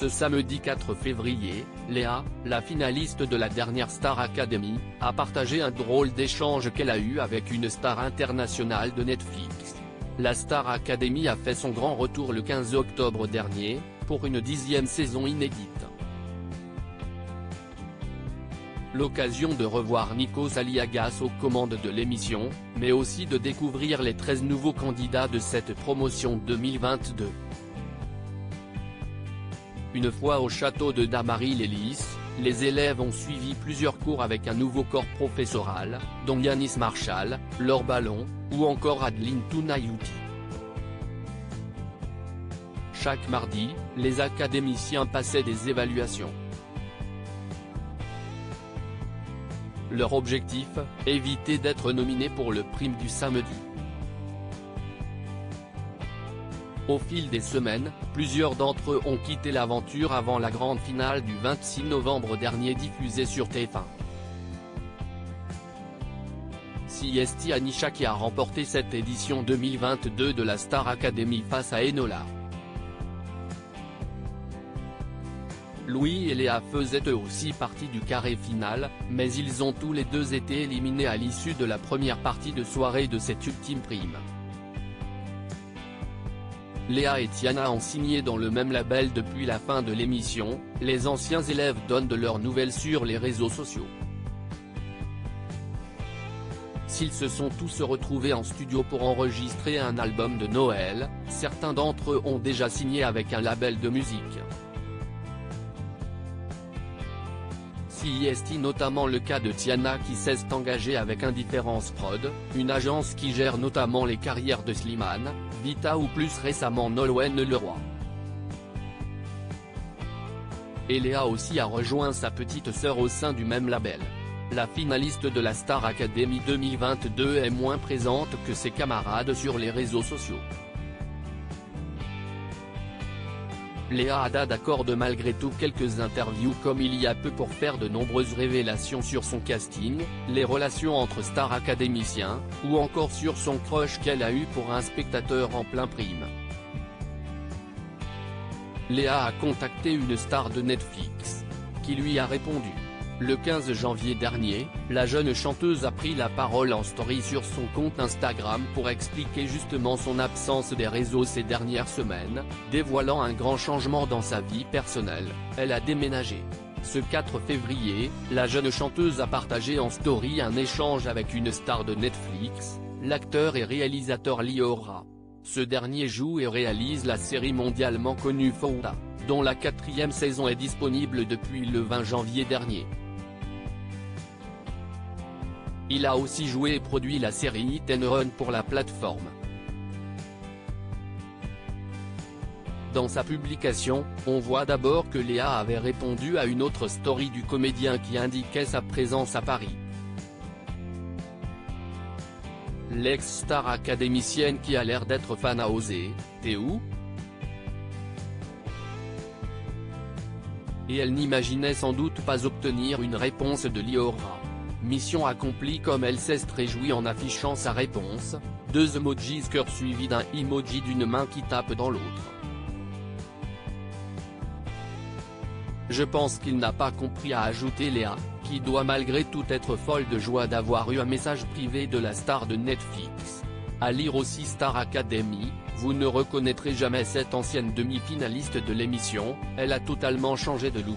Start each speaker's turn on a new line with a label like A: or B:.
A: Ce samedi 4 février, Léa, la finaliste de la dernière Star Academy, a partagé un drôle d'échange qu'elle a eu avec une star internationale de Netflix. La Star Academy a fait son grand retour le 15 octobre dernier, pour une dixième saison inédite. L'occasion de revoir Nikos Aliagas aux commandes de l'émission, mais aussi de découvrir les 13 nouveaux candidats de cette promotion 2022. Une fois au château de Damary-Lélis, les élèves ont suivi plusieurs cours avec un nouveau corps professoral, dont Yanis Marshall, Laure Ballon, ou encore Adeline Tounayouti. Chaque mardi, les académiciens passaient des évaluations. Leur objectif, éviter d'être nominés pour le prime du samedi. Au fil des semaines, plusieurs d'entre eux ont quitté l'aventure avant la grande finale du 26 novembre dernier diffusée sur TF1. Siesti Anisha qui a remporté cette édition 2022 de la Star Academy face à Enola. Louis et Léa faisaient eux aussi partie du carré final, mais ils ont tous les deux été éliminés à l'issue de la première partie de soirée de cette ultime prime. Léa et Tiana ont signé dans le même label depuis la fin de l'émission, les anciens élèves donnent de leurs nouvelles sur les réseaux sociaux. S'ils se sont tous retrouvés en studio pour enregistrer un album de Noël, certains d'entre eux ont déjà signé avec un label de musique. CIST notamment le cas de Tiana qui s'est engagée avec Indifférence Prod, une agence qui gère notamment les carrières de Slimane, Vita ou plus récemment Nolwenn Leroy. Et Léa aussi a rejoint sa petite sœur au sein du même label. La finaliste de la Star Academy 2022 est moins présente que ses camarades sur les réseaux sociaux. Léa Haddad accorde malgré tout quelques interviews comme il y a peu pour faire de nombreuses révélations sur son casting, les relations entre stars académiciens, ou encore sur son crush qu'elle a eu pour un spectateur en plein prime. Léa a contacté une star de Netflix, qui lui a répondu. Le 15 janvier dernier, la jeune chanteuse a pris la parole en story sur son compte Instagram pour expliquer justement son absence des réseaux ces dernières semaines, dévoilant un grand changement dans sa vie personnelle, elle a déménagé. Ce 4 février, la jeune chanteuse a partagé en story un échange avec une star de Netflix, l'acteur et réalisateur Liora. Ce dernier joue et réalise la série mondialement connue Fouta, dont la quatrième saison est disponible depuis le 20 janvier dernier. Il a aussi joué et produit la série Hit and Run pour la plateforme. Dans sa publication, on voit d'abord que Léa avait répondu à une autre story du comédien qui indiquait sa présence à Paris. L'ex-star académicienne qui a l'air d'être fan a osé, t'es où? Et elle n'imaginait sans doute pas obtenir une réponse de Liora. Mission accomplie comme elle s'est réjouie en affichant sa réponse, deux emojis cœur suivis d'un emoji d'une main qui tape dans l'autre. Je pense qu'il n'a pas compris à ajouter Léa, qui doit malgré tout être folle de joie d'avoir eu un message privé de la star de Netflix. À lire aussi Star Academy, vous ne reconnaîtrez jamais cette ancienne demi-finaliste de l'émission, elle a totalement changé de look.